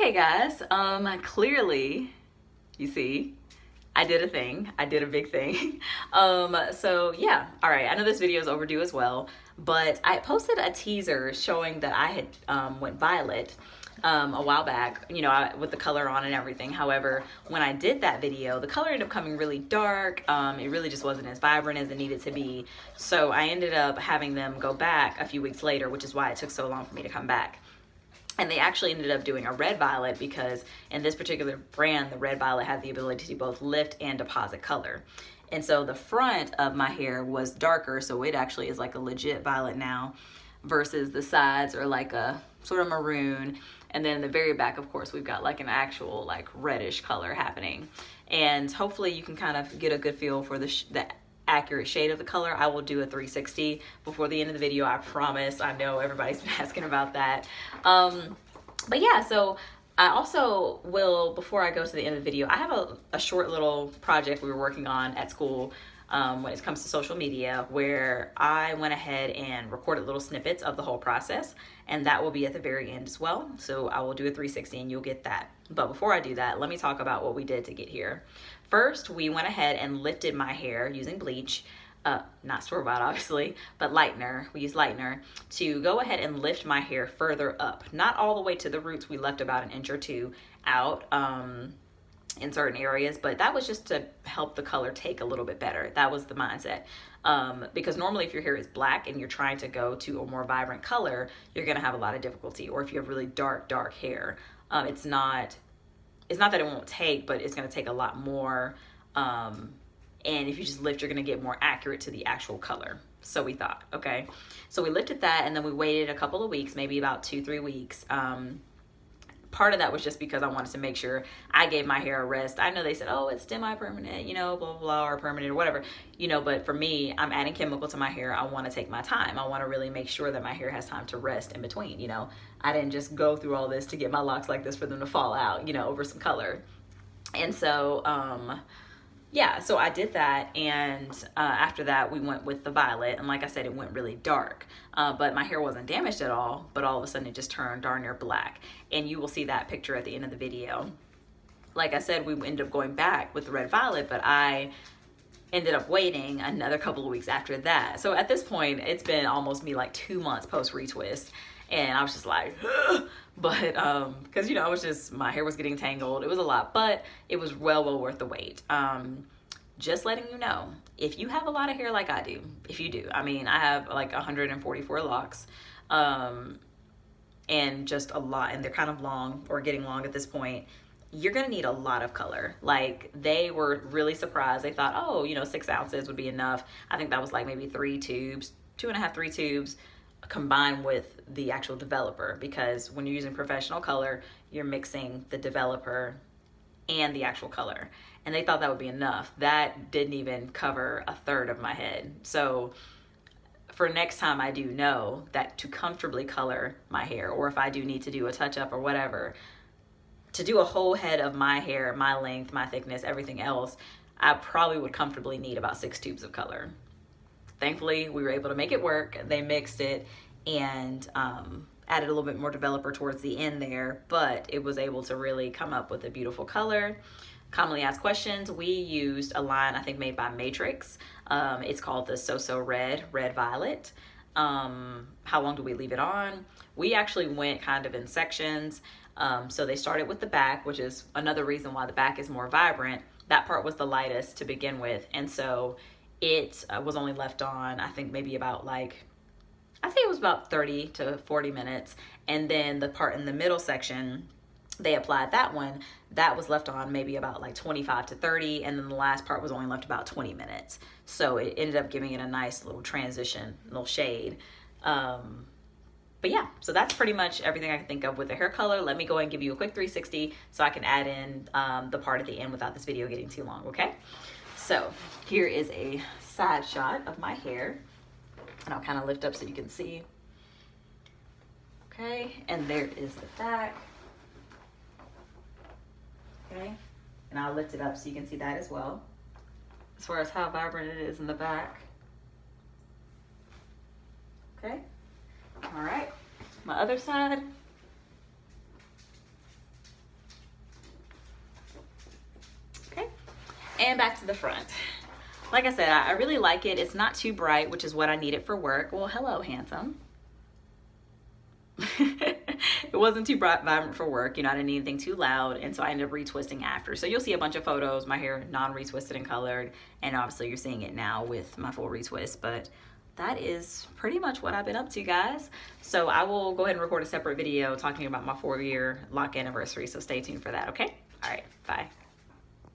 Okay guys, um, clearly, you see, I did a thing. I did a big thing. um, so yeah, all right, I know this video is overdue as well, but I posted a teaser showing that I had um, went violet um, a while back, you know, I, with the color on and everything. However, when I did that video, the color ended up coming really dark. Um, it really just wasn't as vibrant as it needed to be. So I ended up having them go back a few weeks later, which is why it took so long for me to come back. And they actually ended up doing a red violet because in this particular brand, the red violet had the ability to both lift and deposit color. And so the front of my hair was darker, so it actually is like a legit violet now versus the sides are like a sort of maroon and then the very back of course we've got like an actual like reddish color happening and hopefully you can kind of get a good feel for the, the accurate shade of the color I will do a 360 before the end of the video I promise. I know everybody's been asking about that. Um but yeah so I also will before I go to the end of the video I have a, a short little project we were working on at school um, when it comes to social media where I went ahead and recorded little snippets of the whole process and that will be at the very end as well. So I will do a 360 and you'll get that. But before I do that, let me talk about what we did to get here. First, we went ahead and lifted my hair using bleach, uh, not store-bought obviously, but lightener, we use lightener, to go ahead and lift my hair further up. Not all the way to the roots, we left about an inch or two out. Um, in certain areas, but that was just to help the color take a little bit better. That was the mindset. Um, because normally if your hair is black and you're trying to go to a more vibrant color, you're gonna have a lot of difficulty. Or if you have really dark, dark hair, um, it's not, it's not that it won't take, but it's gonna take a lot more. Um, and if you just lift, you're gonna get more accurate to the actual color. So we thought, okay. So we lifted that and then we waited a couple of weeks, maybe about two, three weeks. Um, part of that was just because I wanted to make sure I gave my hair a rest. I know they said, oh, it's semi-permanent, you know, blah, blah, blah, or permanent or whatever, you know, but for me, I'm adding chemical to my hair. I want to take my time. I want to really make sure that my hair has time to rest in between, you know. I didn't just go through all this to get my locks like this for them to fall out, you know, over some color. And so, um, yeah, so I did that, and uh, after that, we went with the violet, and like I said, it went really dark, uh, but my hair wasn't damaged at all, but all of a sudden it just turned darn near black, and you will see that picture at the end of the video. Like I said, we ended up going back with the red violet, but I ended up waiting another couple of weeks after that. So at this point, it's been almost me like two months post retwist, and I was just like, but um because you know i was just my hair was getting tangled. It was a lot but it was well well worth the wait. Um just letting you know if you have a lot of hair like i do if you do i mean i have like 144 locks um and just a lot and they're kind of long or getting long at this point you're gonna need a lot of color. Like they were really surprised. They thought oh you know six ounces would be enough. I think that was like maybe three tubes two and a half three tubes combine with the actual developer because when you're using professional color, you're mixing the developer and the actual color. And they thought that would be enough. That didn't even cover a third of my head. So for next time I do know that to comfortably color my hair or if I do need to do a touch up or whatever, to do a whole head of my hair, my length, my thickness, everything else, I probably would comfortably need about six tubes of color thankfully we were able to make it work. They mixed it and um, added a little bit more developer towards the end there, but it was able to really come up with a beautiful color. Commonly asked questions, we used a line I think made by Matrix. Um, it's called the So So Red, Red Violet. Um, how long do we leave it on? We actually went kind of in sections. Um, so they started with the back, which is another reason why the back is more vibrant. That part was the lightest to begin with. And so it uh, was only left on, I think maybe about like, I think it was about 30 to 40 minutes. And then the part in the middle section, they applied that one, that was left on maybe about like 25 to 30. And then the last part was only left about 20 minutes. So it ended up giving it a nice little transition, little shade. Um, but yeah, so that's pretty much everything I can think of with the hair color. Let me go and give you a quick 360 so I can add in um, the part at the end without this video getting too long, okay? So here is a side shot of my hair. And I'll kind of lift up so you can see. Okay, and there is the back. Okay, and I'll lift it up so you can see that as well. As far as how vibrant it is in the back. Okay, all right. My other side. And back to the front. Like I said, I really like it. It's not too bright, which is what I needed for work. Well, hello, handsome. it wasn't too bright, vibrant for work. You know, I didn't need anything too loud. And so I ended up retwisting after. So you'll see a bunch of photos, my hair non-retwisted and colored. And obviously you're seeing it now with my full retwist. But that is pretty much what I've been up to, guys. So I will go ahead and record a separate video talking about my four year lock anniversary. So stay tuned for that, okay? All right, bye.